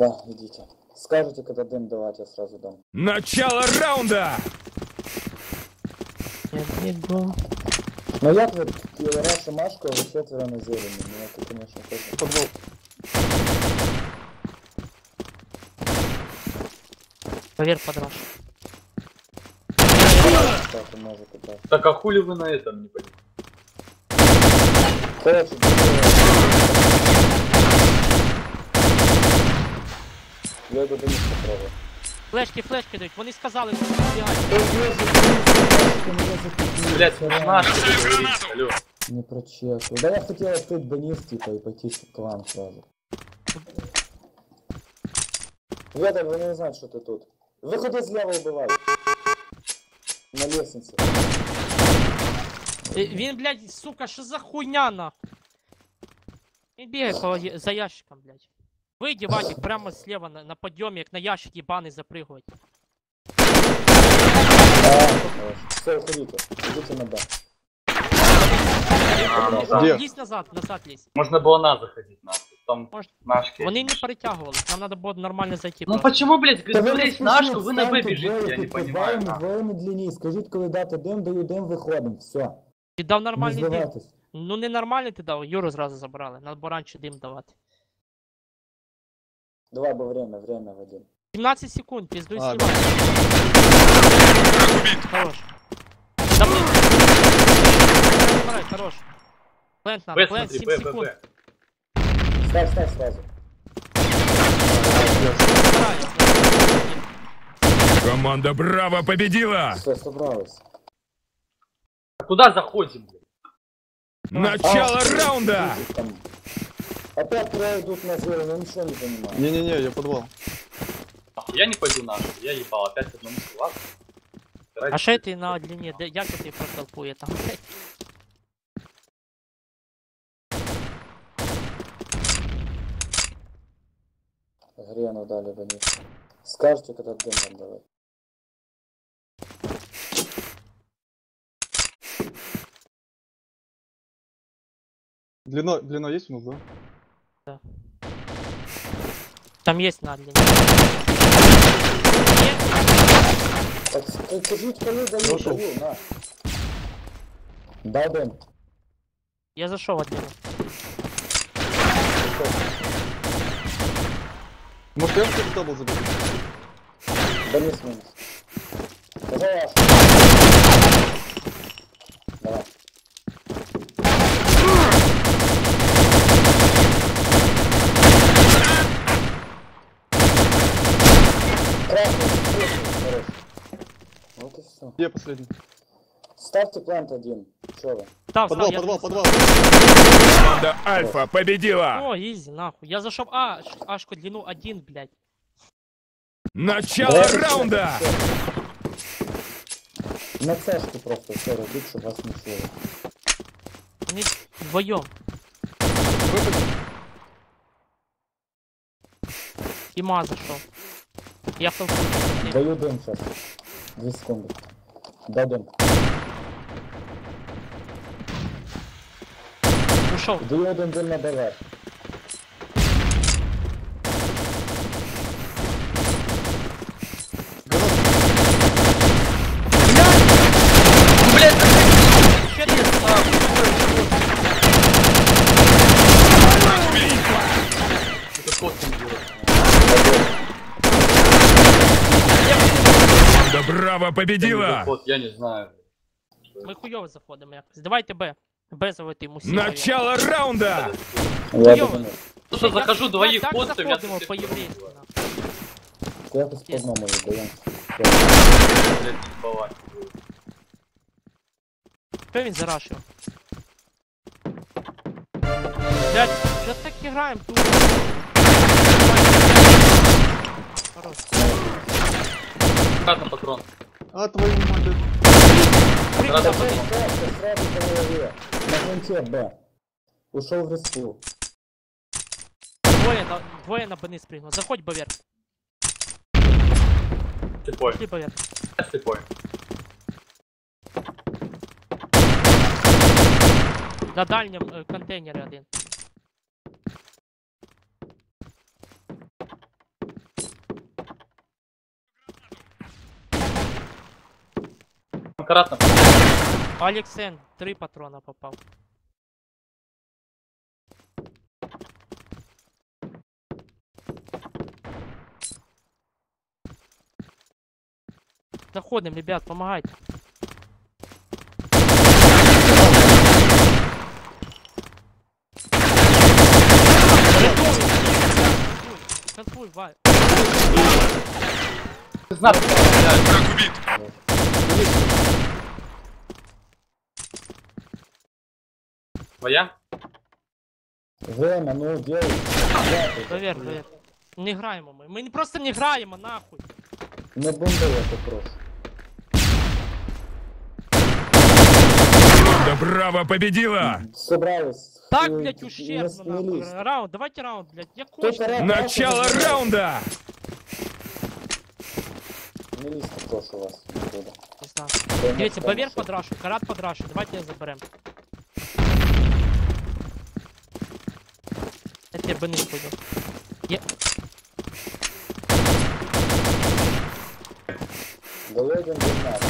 Да, идите. Скажете, когда дым давать, я сразу дам. Начало раунда! Я бегу. Ну як ви Раша Машко, а ви четверо на зелені? Ну это, конечно, тоже. Подвал. Поверь под раш. Так, можете так. Так а хули вы на этом не понимаете? Короче, я до них попробую. Флешки, флешки дають, вони сказали, що збігати. Блять, ну наш Алло. Не прочекаю. Да я хотел открыть банис, типа, и пойти в клан сразу. Ребята, вы не знаете, что ты тут. Выходи слева убивай. На лестнице. Е, Він, блядь, сука, що за хуйня нахуй? Він бігає по я- за ящиком, блядь. Вийди, Вадик, прямо слева на, на подйомі, як на ящик ебаний запригувати. Все, уходите. Идите на Б. А, ну да. Где? Лізь назад, назад лізь. Можно было на заходить нахуй. Там Может, нашки. Вони не перетягували, нам треба було нормально зайти. Ну просто. почему, блядь, Та ви говоришь не нашку, вы на Б встаньте бежите, двоє я не під понимаю. підвалами, нахуй. двоє медленні. Скажіть, коли дати дим, даю дим, виходимо. Все. Ти дав Не нормальний дим. здавайтесь. Ну не нормальний ти дав, Юру зразу забрали, треба було раніше дим давати. Давай, бо время, время, Вадим. 17 секунд, пиздуй А, снимай. Хорош. Да блин. Забирай, хорош. Плент надо, Б плент смотри, 7 Б, Б, секунд. Ставь, ставь сразу. Команда Браво победила! Все. А Куда заходим, блядь? Начало А, раунда! Опять трое идут на зеленый, я ничего не понимаю. Не-не-не, я подвал. Я не пойду нахуй, я ебал, опять одному ладно. А що ти на длині? Де- Як ти протолкує там? блядь? Грену дали бы них. Скажите, когда дым нам давать. Длина, длина есть у нас, да? Там есть на длині. Є? Так, скажите, коли даю, даю, на. Дай дым. Я зайшов в длину. Может я в дабл заберу? Банис минус. Давай, Аш. Давай. Красный, красный, хорош. Вот и все. Где последний? Ставьте плант один. Вы? Став, Подвал, став, я подвал, подвал. Команда Альфа победила! О, изи, нахуй. Я зашел. А, ашку длину один, блядь. Начало Давайте раунда! На цешку просто все чтобы вас не шло. Они вдвоем. Тима зашел. Я в толпу. Даю дым сейчас. Две секунды. Дай Ушел. Даю один на ДВ. Браво победила! Вот, я не знаю. Ми хуйово заходимо якось. Давайте Б. Б заводити мусимо. Начало раунда! Я Хуёво. думаю, Ну что, захожу двоих так костов, я заходимо по-єврейськи. нахуй. якось по одному віддаємо. Блядь, ебалась. Що він зарашив? Блять, що так граємо тут? Хорош. Обратно патрон. А, твою мать. Обратно Сразу, патрон. сразу по голове. На фронте Б. Ушел в респу. Двое на, двое на бны спрыгнул. Заходь, Бавер. Слепой. Ты Бавер. Слепой. На дальнем э, контейнере один. Аккуратно. Алексен, три патрона попав. Заходим, ребят, помогайте. Конфуй, Вай. Знак. Враг убит. Твоя? Время, ну делай. Дякую. Провер, провер. Не граємо ми. Ми не- просто не граємо, нахуй. Не бомби, я попрошу. Команда Браво победила! Собрались. Так, Э, блядь, не ущербно, смелись. нахуй. Раунд, давайте раунд, блядь. Я Кто-то кошка. ра- Начало раунда! Смелись, прошу вас. оттуда. Не знаю. Поймёт, Дивіться, что Бавер мы подрашу, карат подрашу, давайте його заберем. Тебе не понял. Я... Нас.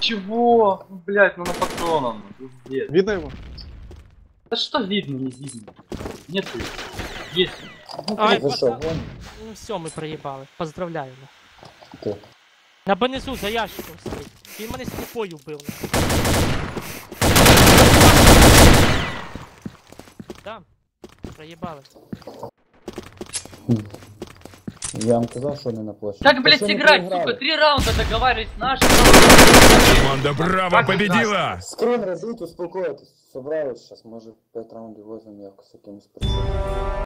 Чего? Ну, Блять, ну на патроном. Пиздец. Видно его? Да что видно, не видно. Нет. Есть. Ну, Ай, вон Ну все, ми проїбали. Поздравляю. ты. На Бенезу за ящиком сидить. Він мене сліпою вбив. Да, проїбали. Я вам казав, що не на площі. Как, блядь, Та що не играть, проіграли? сука? Три раунда договаривались наши. Команда Браво победила! Скрин робіть, успокойтесь. Собрались сейчас, може 5 раундів возьмемо якось якимось причинам.